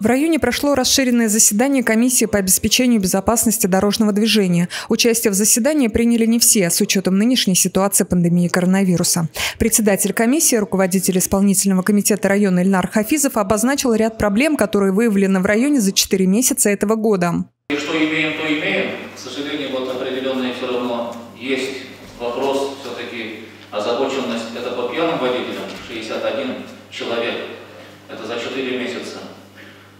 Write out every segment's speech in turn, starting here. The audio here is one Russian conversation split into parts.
В районе прошло расширенное заседание комиссии по обеспечению безопасности дорожного движения. Участие в заседании приняли не все, с учетом нынешней ситуации пандемии коронавируса. Председатель комиссии, руководитель исполнительного комитета района Ильнар Хафизов обозначил ряд проблем, которые выявлены в районе за 4 месяца этого года. И что имеем, то имеем. К сожалению, вот определенные все равно есть вопрос, все-таки озабоченность. Это по пьяным водителям 61 человек. Это за 4 месяца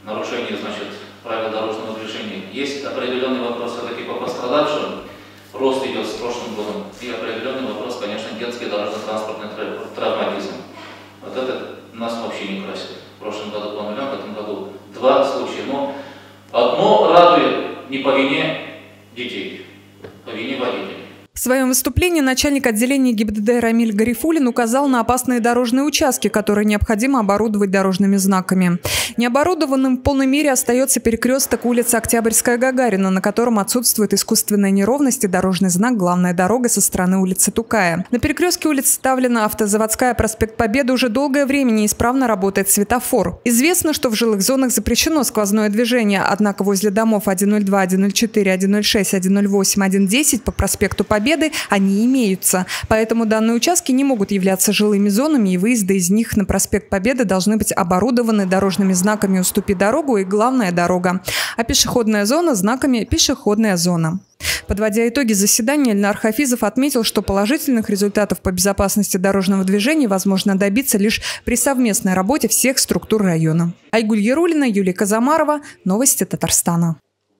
нарушение, значит, правил дорожного движения. Есть определенный вопрос все-таки по пострадавшим, рост идет с прошлым годом, и определенный вопрос, конечно, детский дорожно-транспортный травматизм. Вот это нас вообще не красит. В прошлом году по нулям, в этом году два случая. Но одно радует не по вине детей, по вине водителей. В своем выступлении начальник отделения ГИБДД Рамиль Гарифулин указал на опасные дорожные участки, которые необходимо оборудовать дорожными знаками. Необорудованным в полной мере остается перекресток улицы Октябрьская Гагарина, на котором отсутствует искусственная неровность и дорожный знак «Главная дорога» со стороны улицы Тукая. На перекрестке улицы ставлена автозаводская проспект Победы уже долгое время неисправно работает светофор. Известно, что в жилых зонах запрещено сквозное движение, однако возле домов 102, 104, 106, 108, 110 по проспекту Победы Победы, они имеются. Поэтому данные участки не могут являться жилыми зонами, и выезды из них на проспект Победы должны быть оборудованы дорожными знаками «Уступи дорогу» и «Главная дорога», а пешеходная зона – знаками «Пешеходная зона». Подводя итоги заседания, Эльнар Хафизов отметил, что положительных результатов по безопасности дорожного движения возможно добиться лишь при совместной работе всех структур района. Айгуль Ярулина, Юлия Казамарова. Новости Татарстана.